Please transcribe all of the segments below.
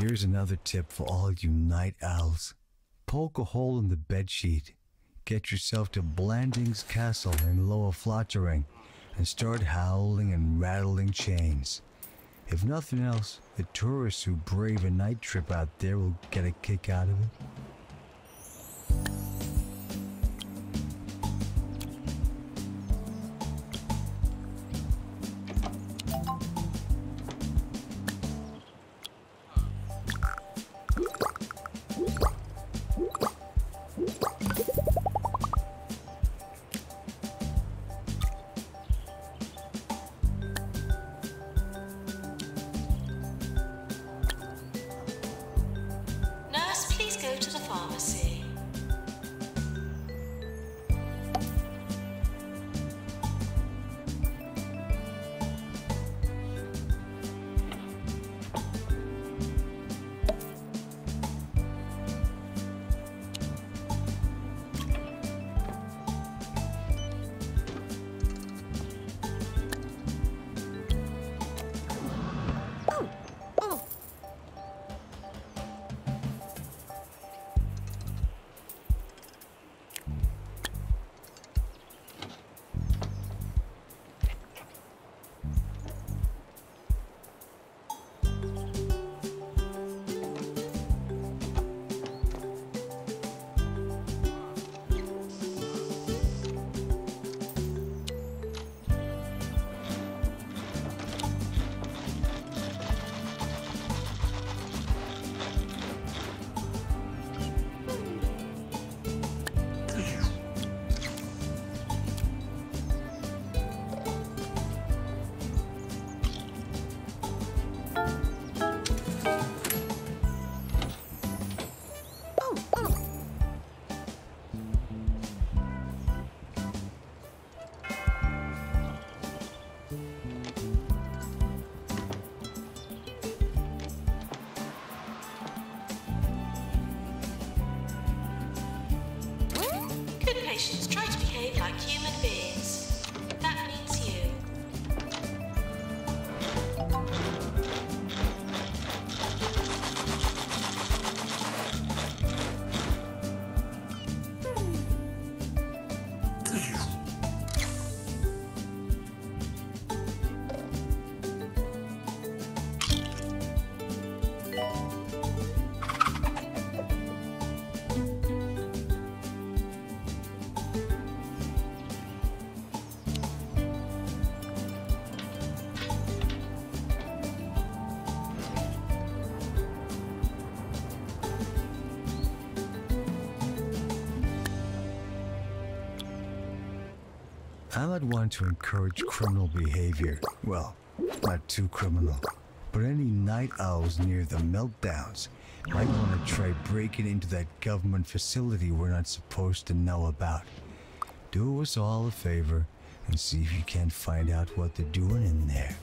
Here's another tip for all you night owls. Poke a hole in the bedsheet. Get yourself to Blanding's Castle in Lower Flottering and start howling and rattling chains. If nothing else, the tourists who brave a night trip out there will get a kick out of it. I might want to encourage criminal behavior. Well, not too criminal. But any night owls near the meltdowns might want to try breaking into that government facility we're not supposed to know about. Do us all a favor and see if you can't find out what they're doing in there.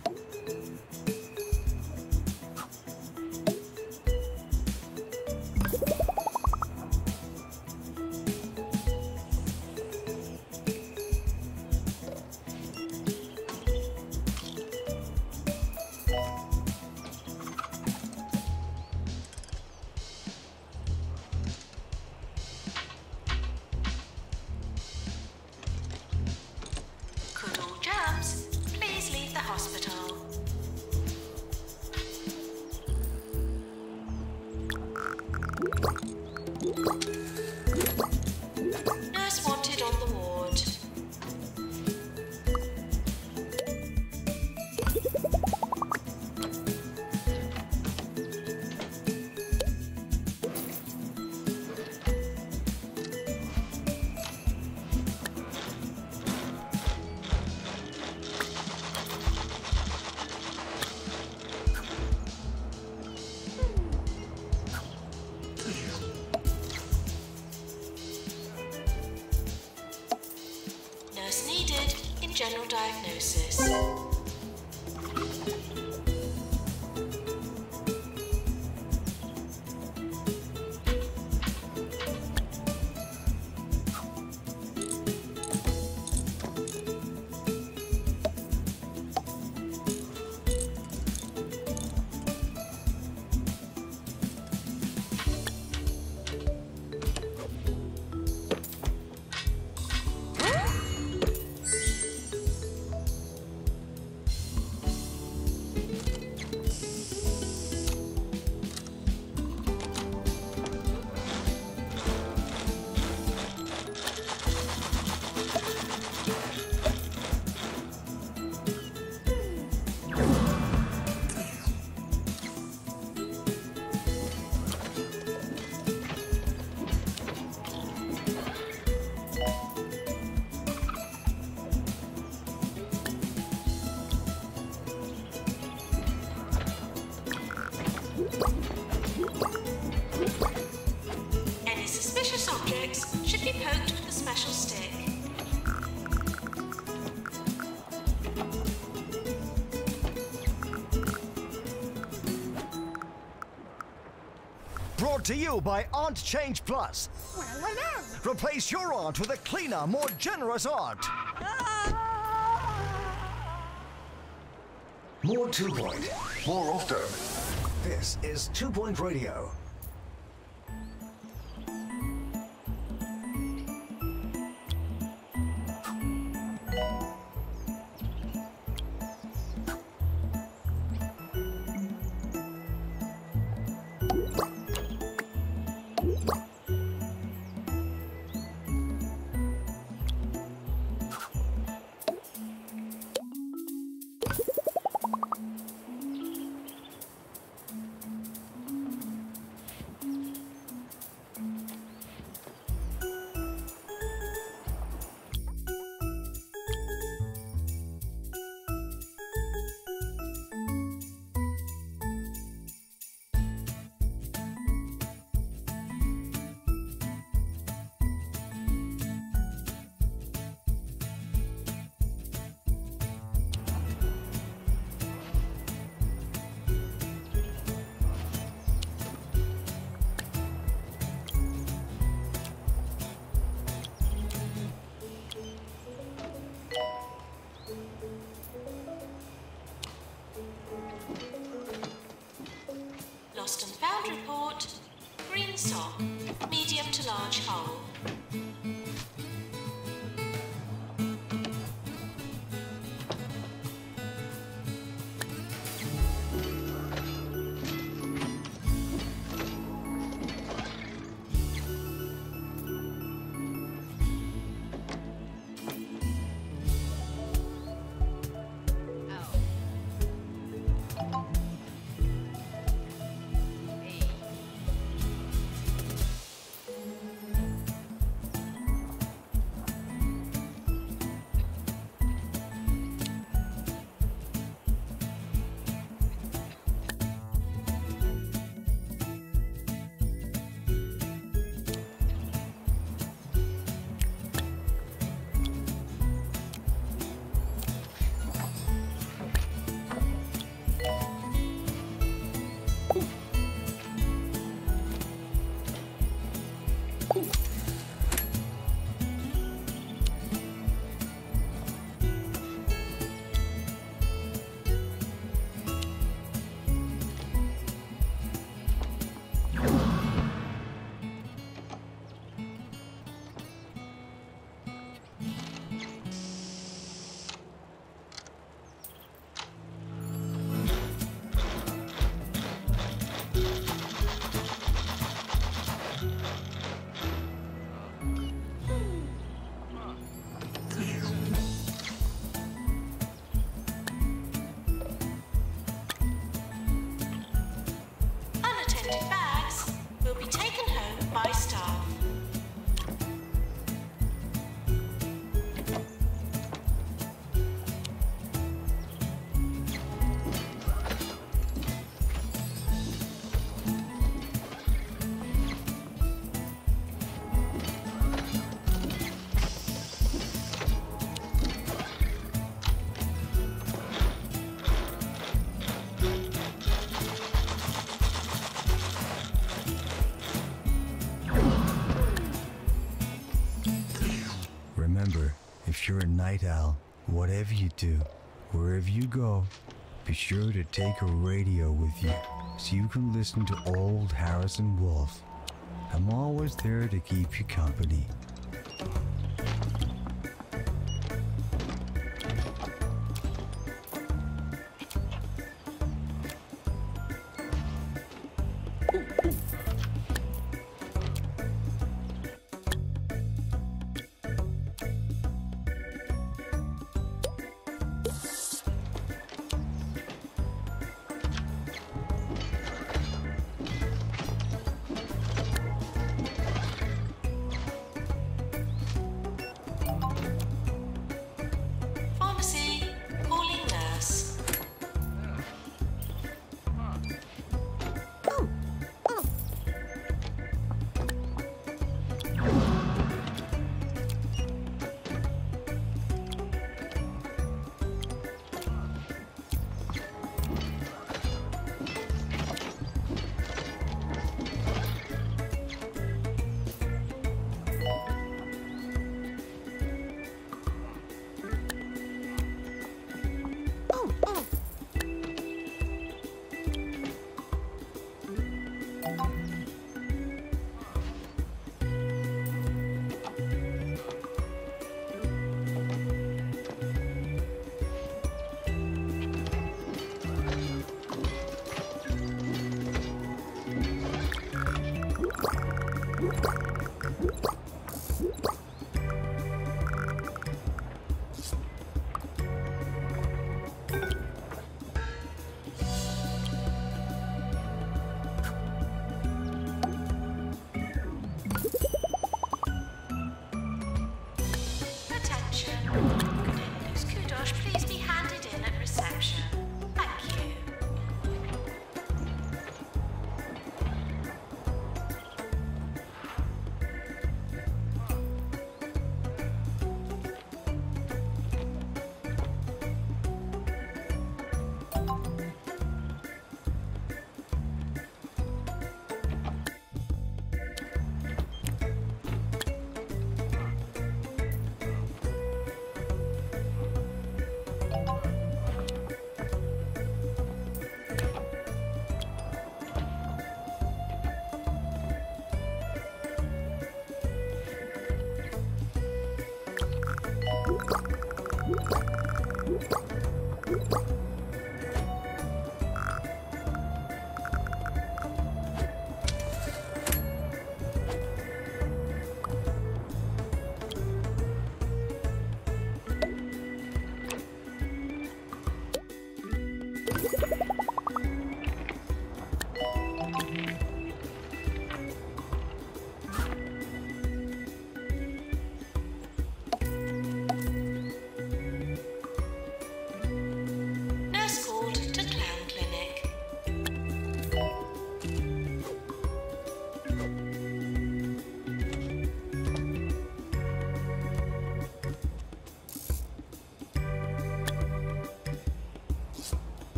General diagnosis. To you by Aunt Change Plus. Well, hello. Replace your aunt with a cleaner, more generous aunt. More Two Point. More often. This is Two Point Radio. Green if you're a night owl, whatever you do, wherever you go, be sure to take a radio with you so you can listen to old Harrison Wolf. I'm always there to keep you company.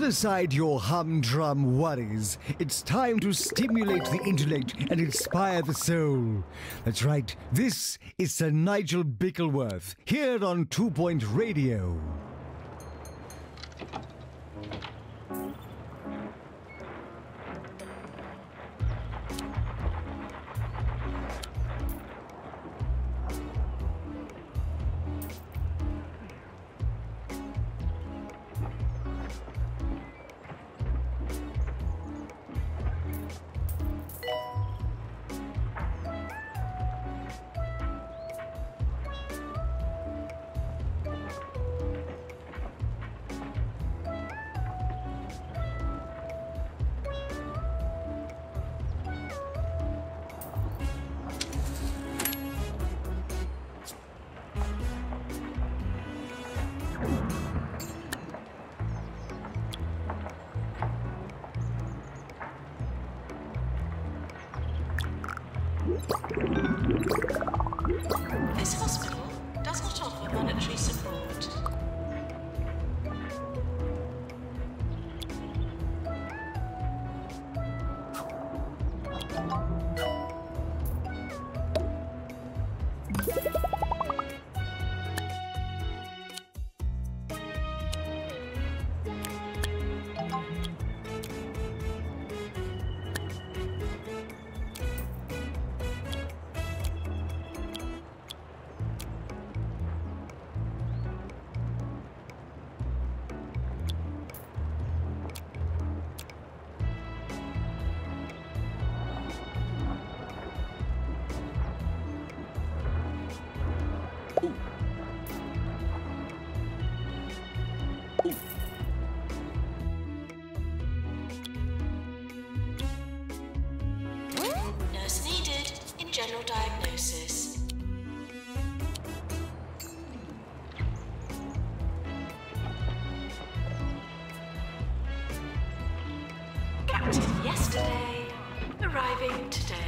Put aside your humdrum worries. It's time to stimulate the intellect and inspire the soul. That's right. This is Sir Nigel Bickleworth here on Two Point Radio. Today.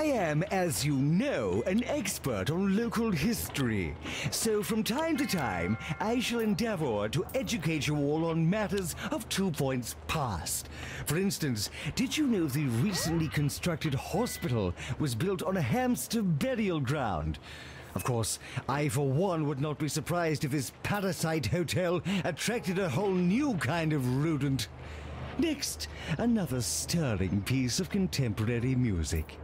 I am, as you know, an expert on local history. So from time to time, I shall endeavor to educate you all on matters of Two Points past. For instance, did you know the recently constructed hospital was built on a hamster burial ground? Of course, I for one would not be surprised if this parasite hotel attracted a whole new kind of rodent. Next, another stirring piece of contemporary music.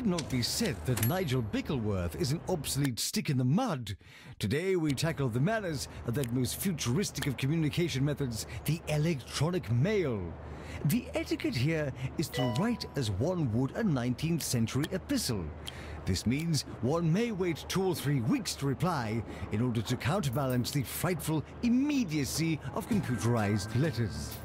It not be said that Nigel Bickleworth is an obsolete stick in the mud. Today we tackle the manners of that most futuristic of communication methods, the electronic mail. The etiquette here is to write as one would a 19th century epistle. This means one may wait two or three weeks to reply in order to counterbalance the frightful immediacy of computerized letters.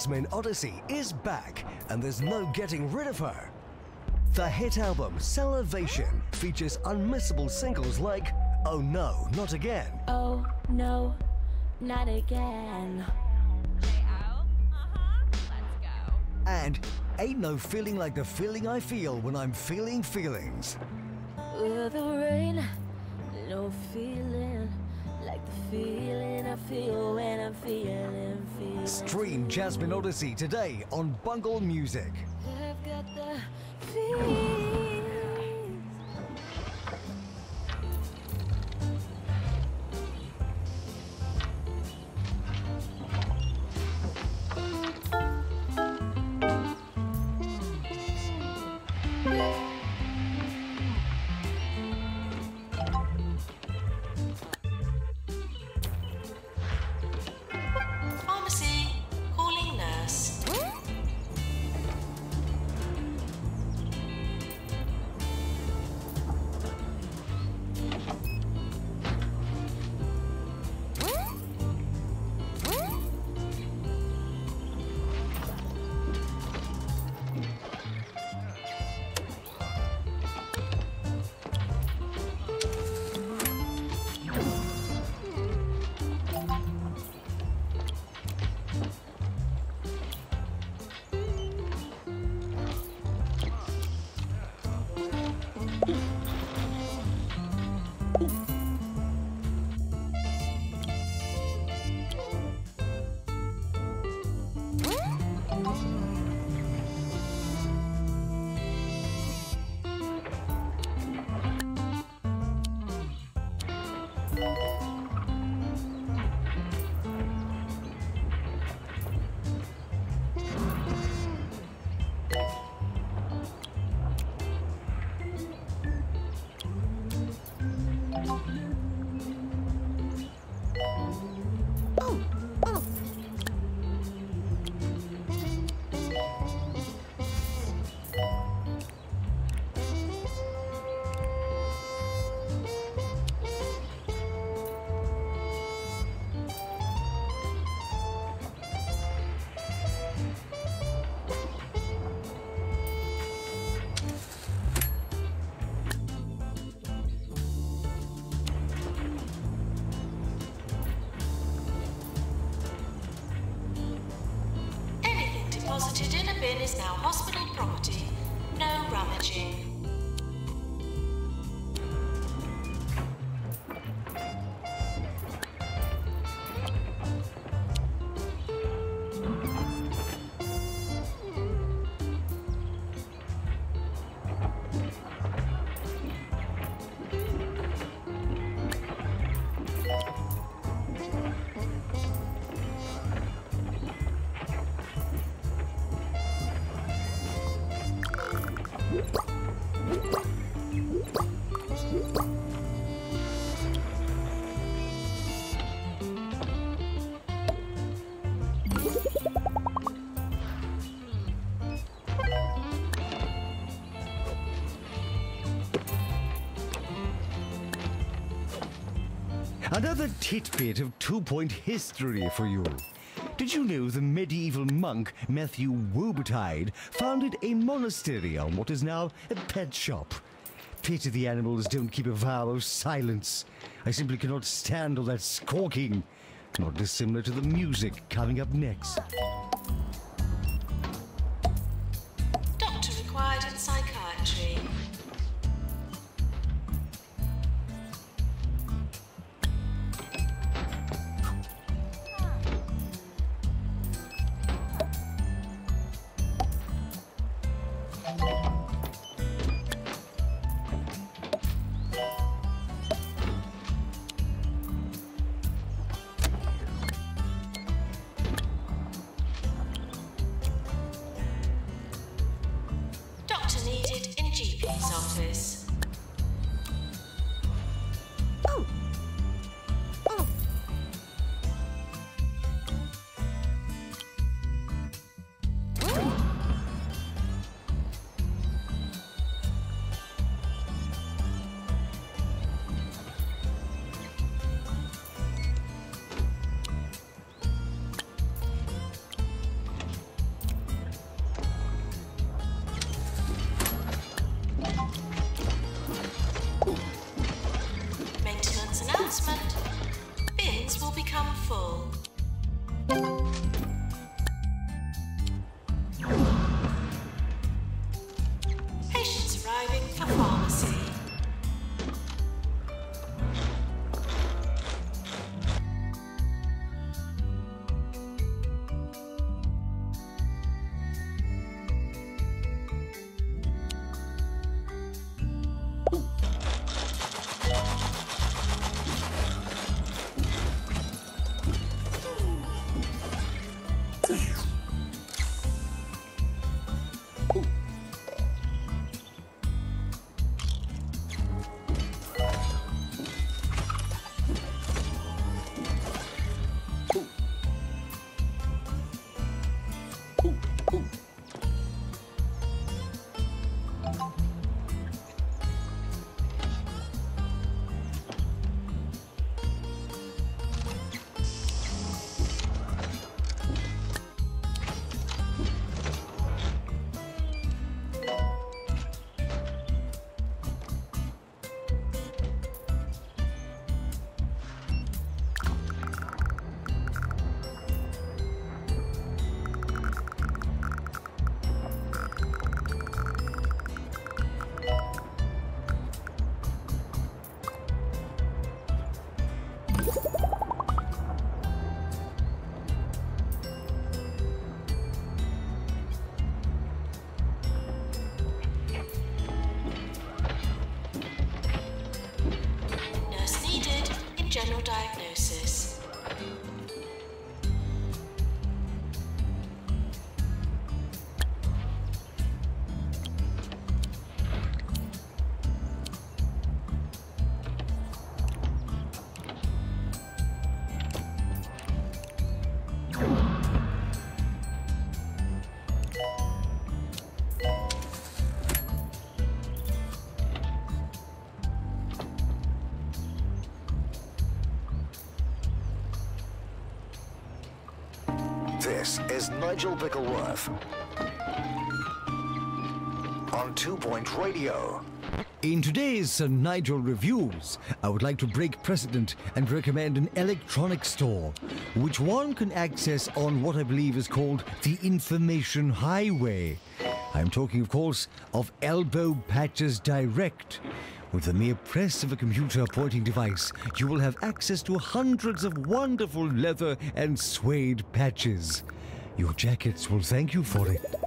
Jasmine Odyssey is back, and there's no getting rid of her. The hit album Salivation features unmissable singles like Oh No, Not Again, Oh no, not again. Uh-huh. Let's go. and Ain't No Feeling Like the Feeling I Feel When I'm Feeling Feelings. Jasmine Odyssey today on Bungle Music. Another tidbit of two point history for you. Did you know the medieval monk Matthew Wobertide founded a monastery on what is now a pet shop? Pity the animals don't keep a vow of silence. I simply cannot stand all that squawking. Not dissimilar to the music coming up next. This is Nigel Bickleworth on Two Point Radio. In today's Sir Nigel Reviews, I would like to break precedent and recommend an electronic store, which one can access on what I believe is called the Information Highway. I'm talking, of course, of Elbow Patches Direct. With the mere press of a computer pointing device, you will have access to hundreds of wonderful leather and suede patches. Your jackets will thank you for it.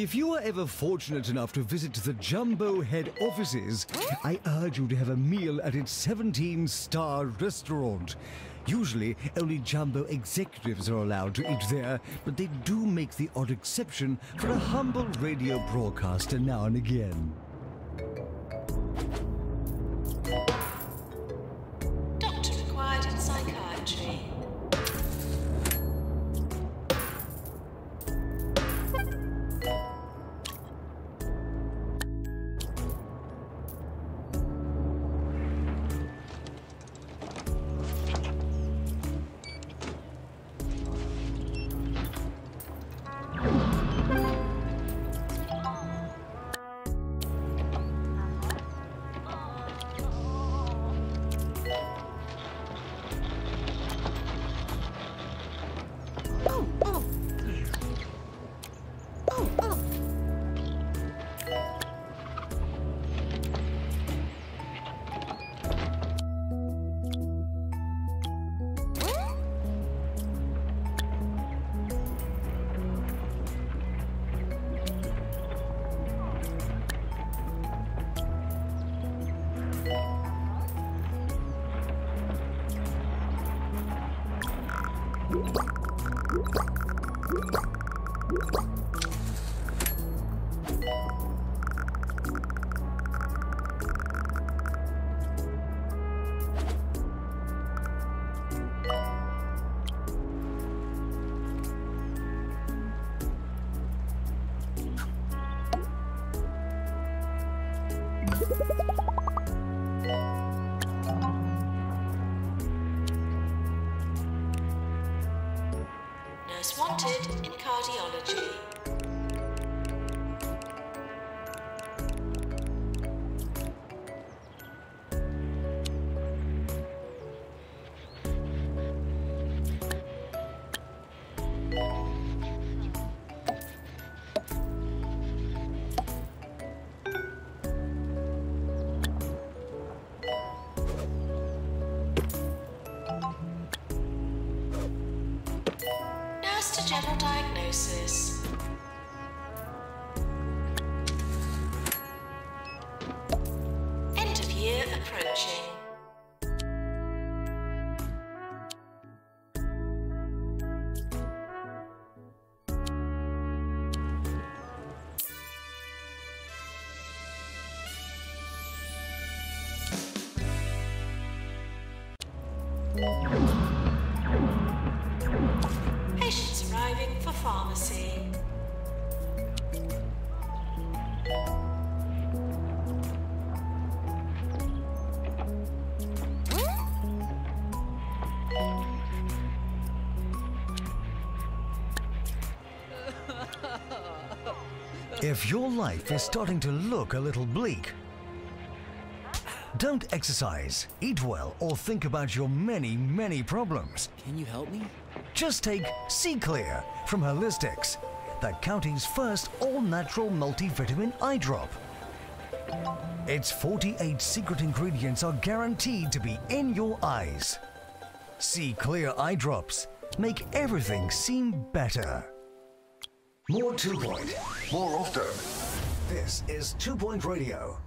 If you are ever fortunate enough to visit the Jumbo head offices, I urge you to have a meal at its 17 star restaurant. Usually, only Jumbo executives are allowed to eat there, but they do make the odd exception for a humble radio broadcaster now and again. you wanted in cardiology. If your life is starting to look a little bleak, don't exercise, eat well, or think about your many, many problems. Can you help me? Just take C Clear from Holistics, the county's first all natural multivitamin eye drop. Its 48 secret ingredients are guaranteed to be in your eyes. C Clear eye drops make everything seem better. More Two Point, more often. This is Two Point Radio.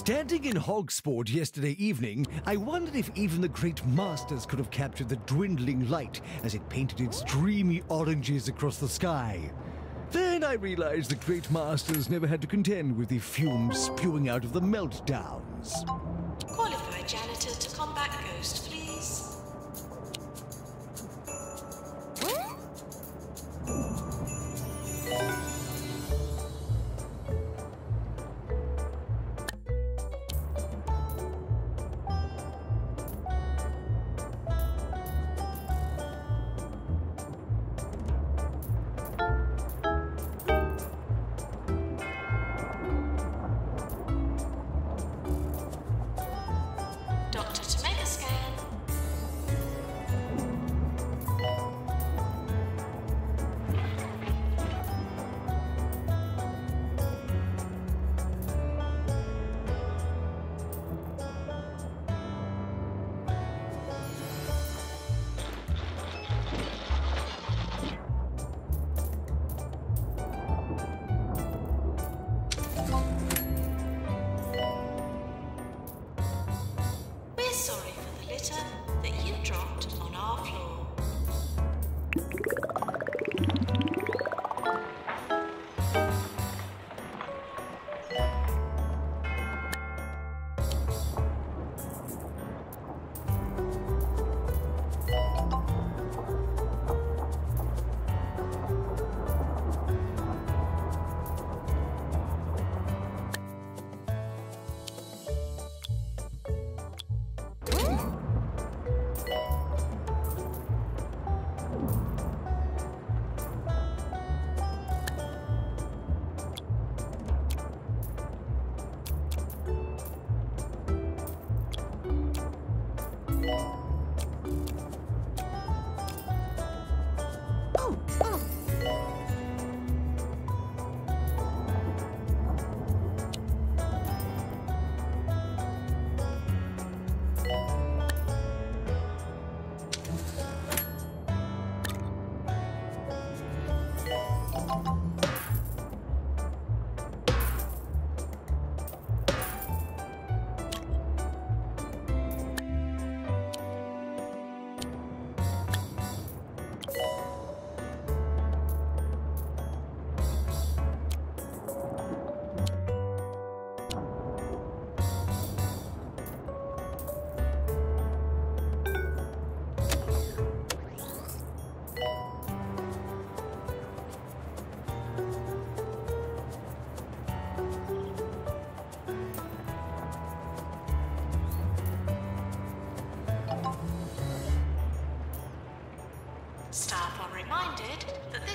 Standing in Hogsport yesterday evening, I wondered if even the great masters could have captured the dwindling light as it painted its dreamy oranges across the sky. Then I realized the great masters never had to contend with the fumes spewing out of the meltdowns.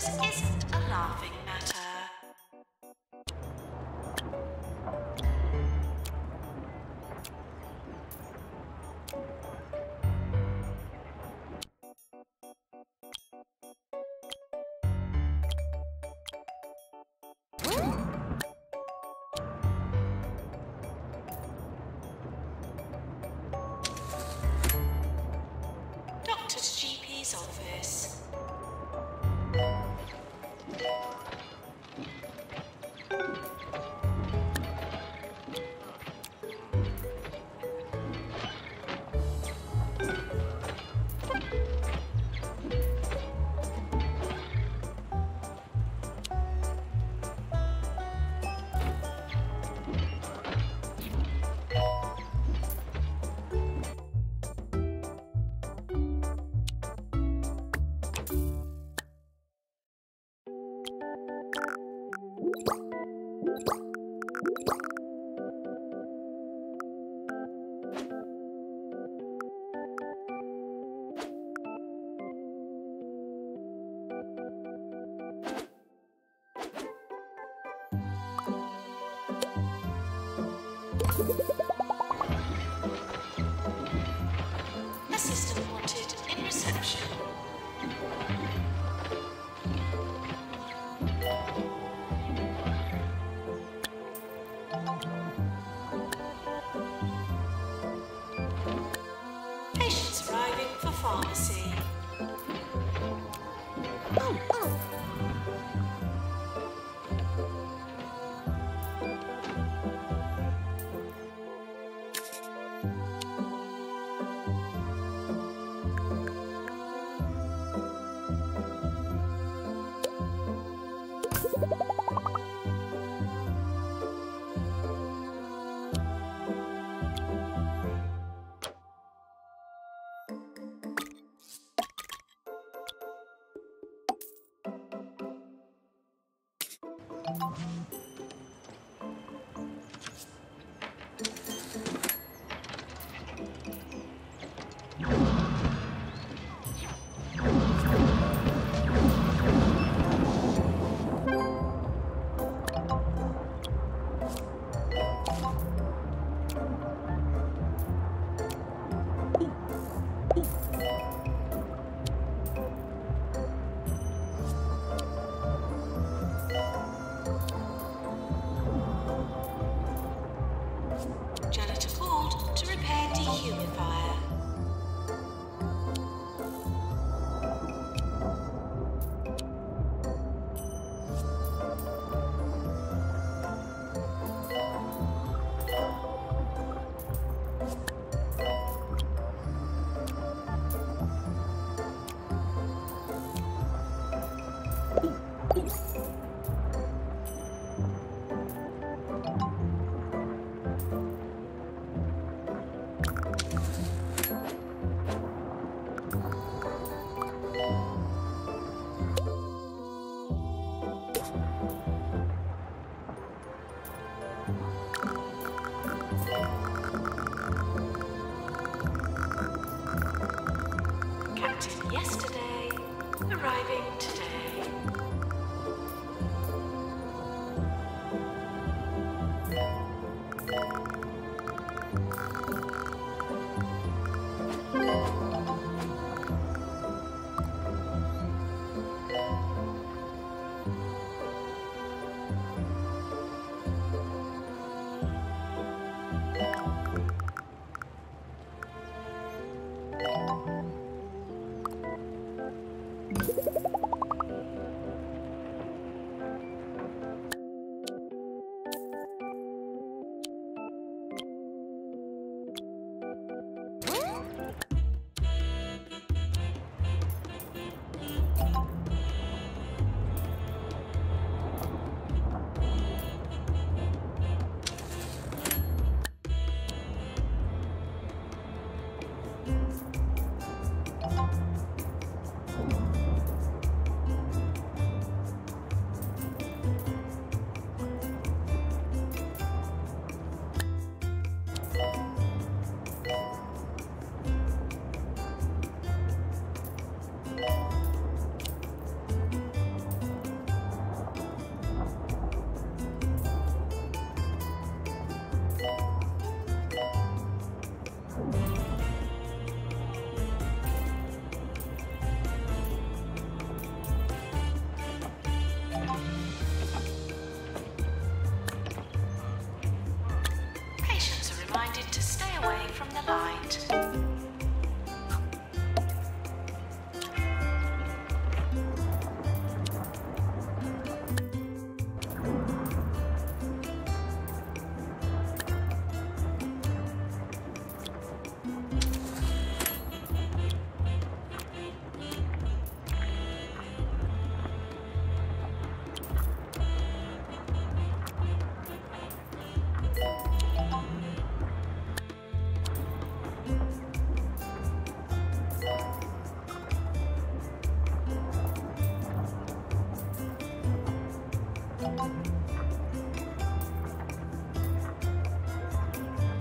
This arriving today.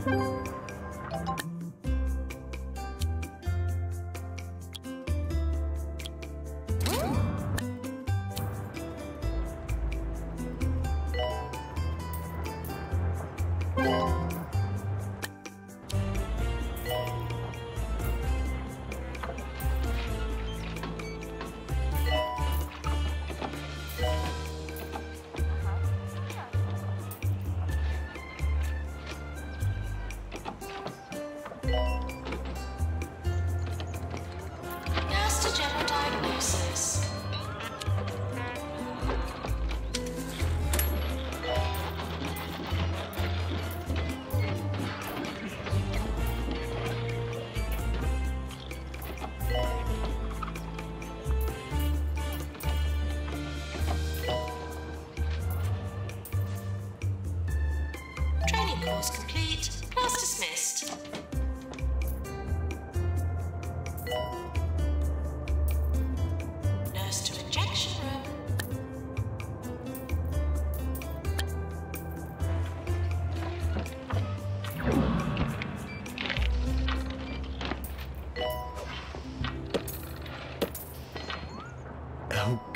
Nurse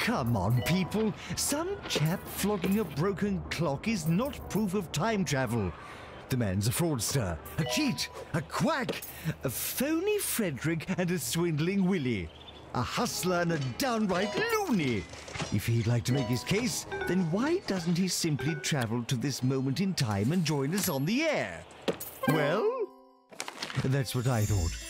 come on, people. Some chap flogging a broken clock is not proof of time travel. The man's a fraudster, a cheat, a quack, a phony Frederick, and a swindling Willie. A hustler and a downright loony. If he'd like to make his case, then why doesn't he simply travel to this moment in time and join us on the air? Well, that's what I thought.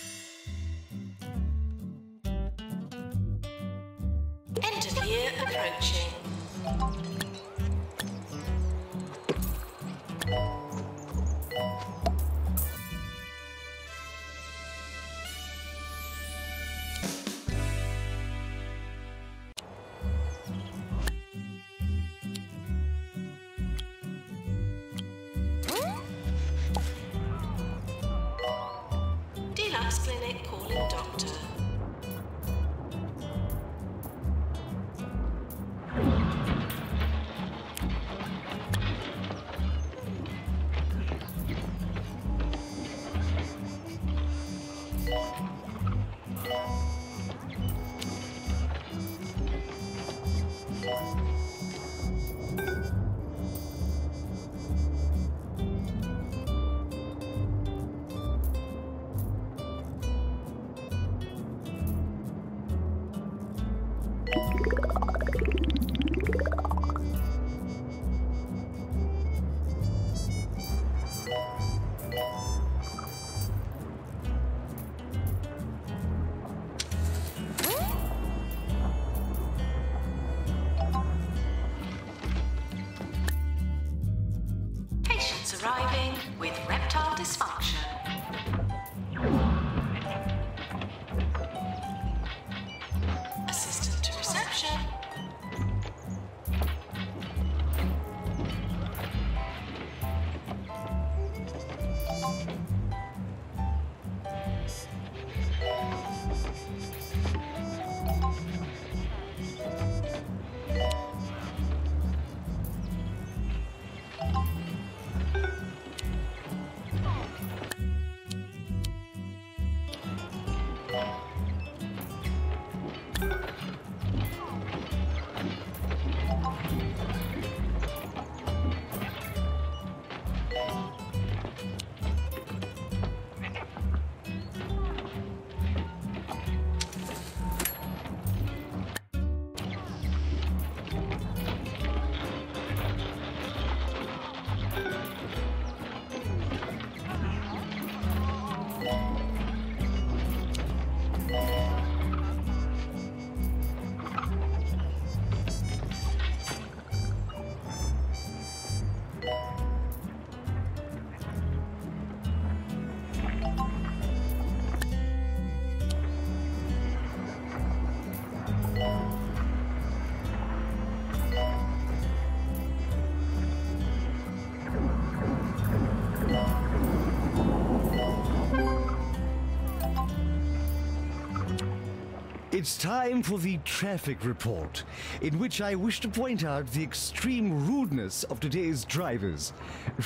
It's time for the traffic report, in which I wish to point out the extreme rudeness of today's drivers.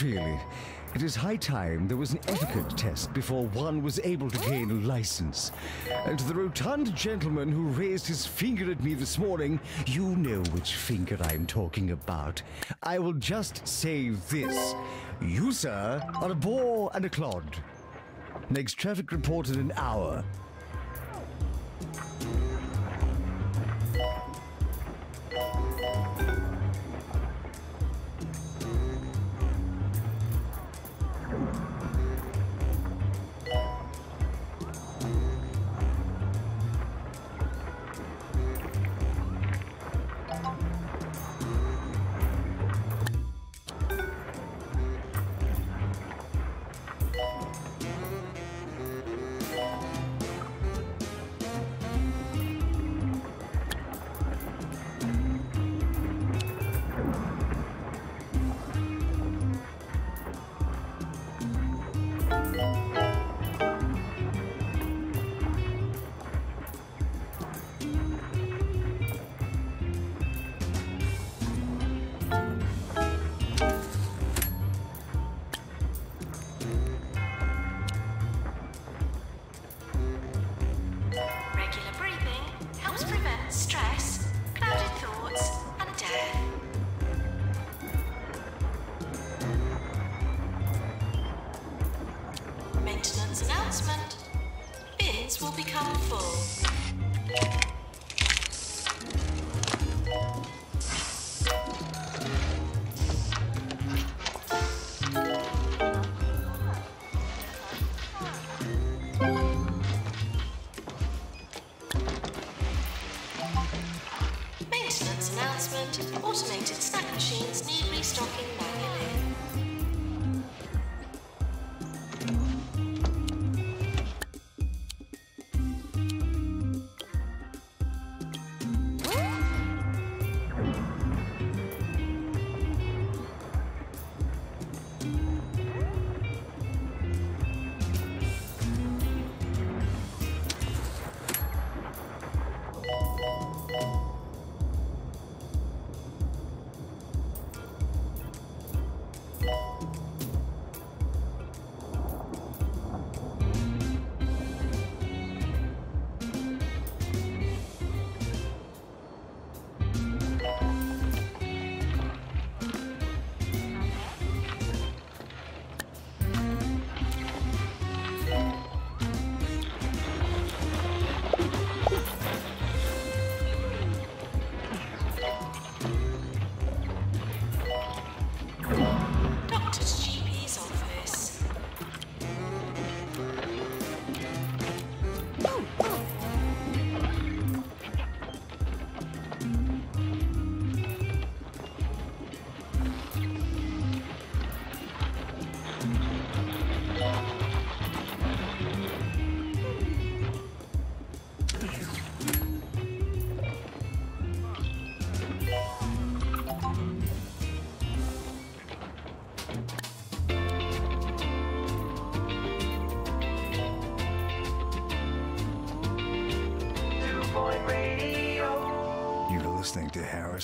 Really, it is high time there was an etiquette test before one was able to gain a license. And to the rotund gentleman who raised his finger at me this morning, you know which finger I'm talking about. I will just say this. You, sir, are a bore and a clod. Next traffic report in an hour.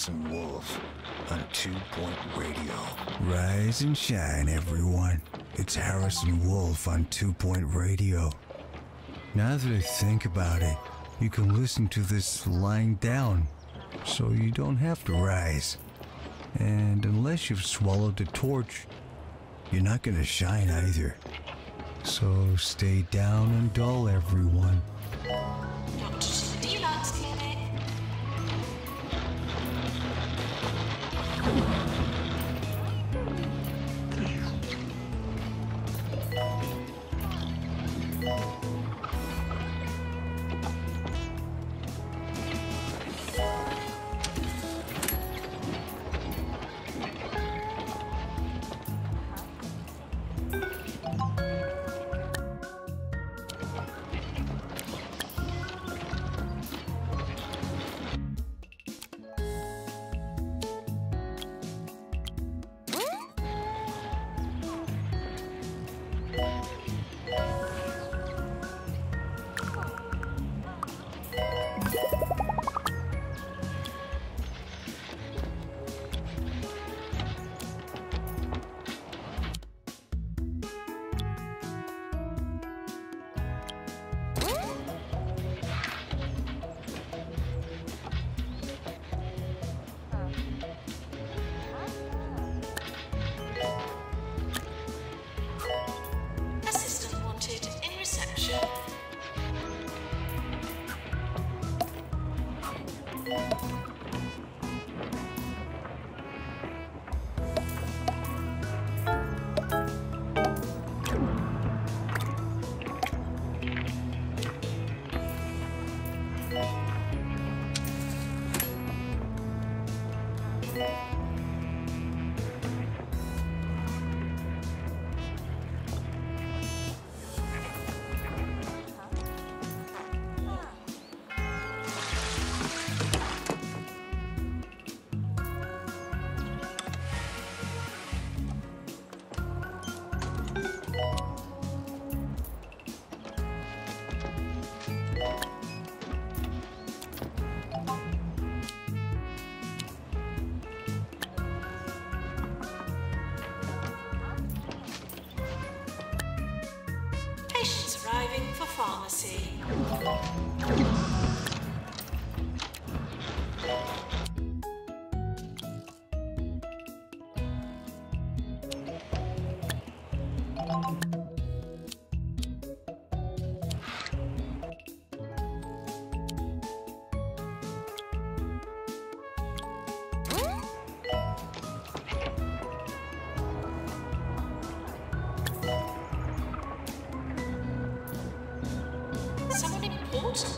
To Harrison Wolf on Two Point Radio. Rise and shine, everyone. It's Harrison Wolf on Two Point Radio. Now that I think about it, you can listen to this lying down, so you don't have to rise. And unless you've swallowed the torch, you're not gonna shine either. So stay down and dull, everyone.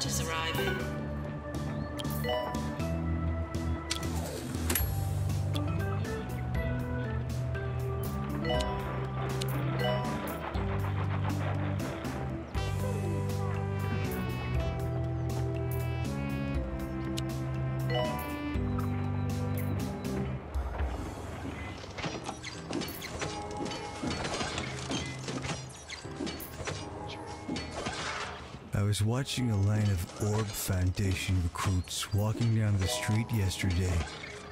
Is arriving. Watching a line of Orb Foundation recruits walking down the street yesterday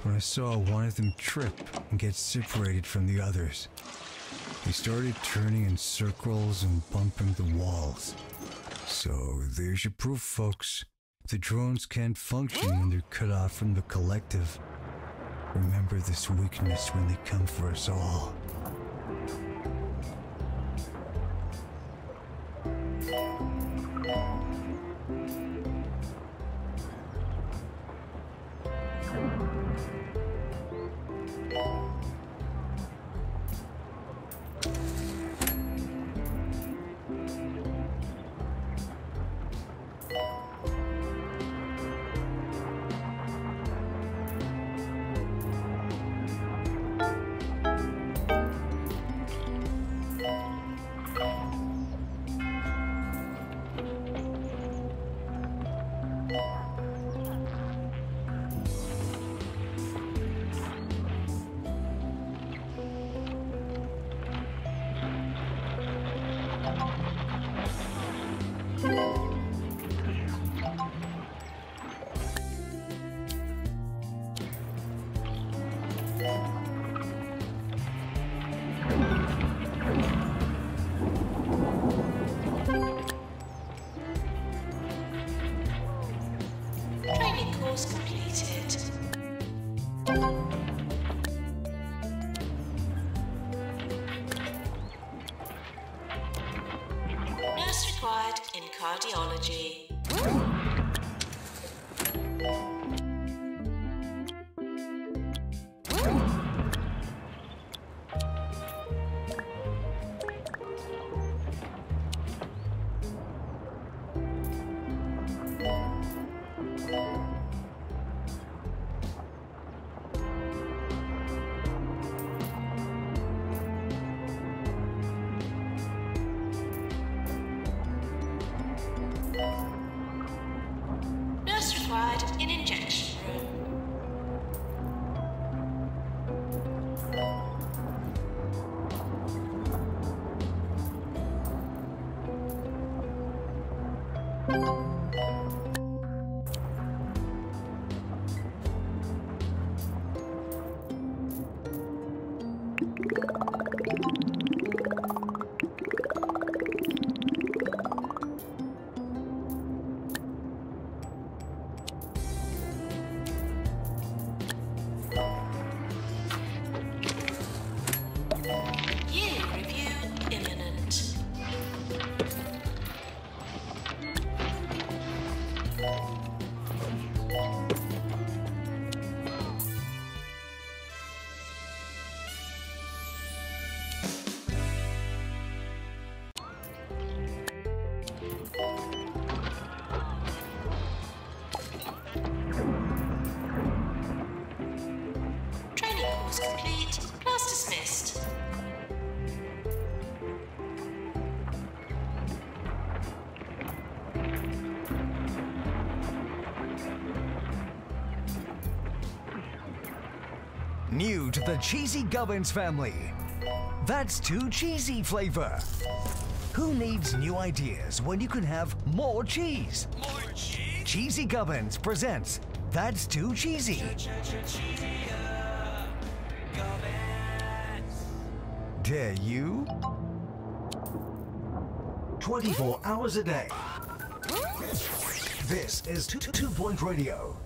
when I saw one of them trip and get separated from the others. They started turning in circles and bumping the walls. So there's your proof, folks. The drones can't function when they're cut off from the collective. Remember this weakness when they come for us all. The Cheesy Gubbins family. That's Too Cheesy flavor. Who needs new ideas when you can have more cheese? More cheese? Cheesy Gubbins presents That's Too Cheesy. Dare you? 24 hours a day. This is Two, Point Radio.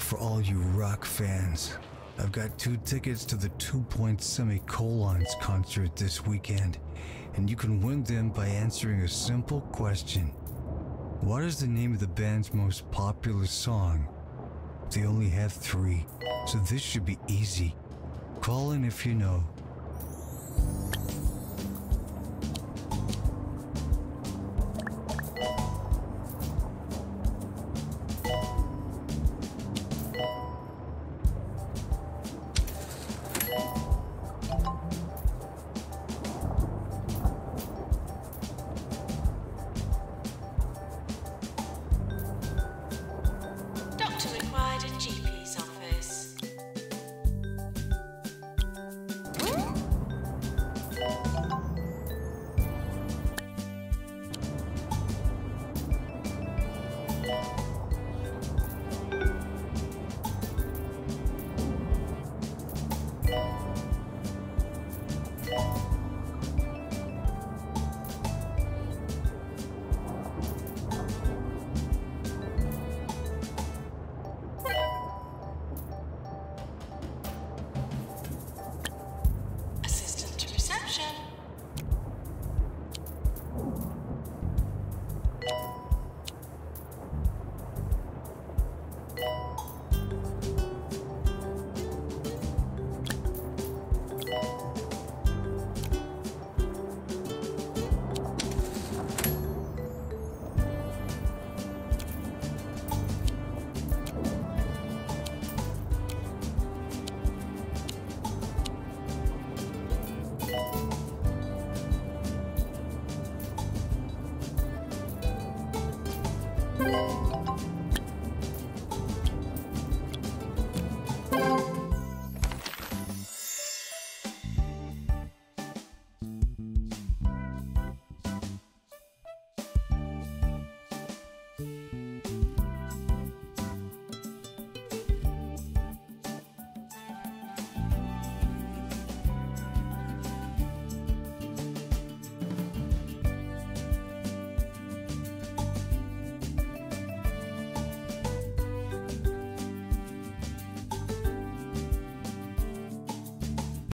For all you rock fans. I've got two tickets to the Two Point Semicolons concert this weekend, and you can win them by answering a simple question. What is the name of the band's most popular song? They only have three, so this should be easy. Call in if you know.